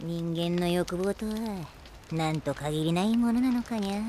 人間の欲望とはなんと限りないものなのかにゃ。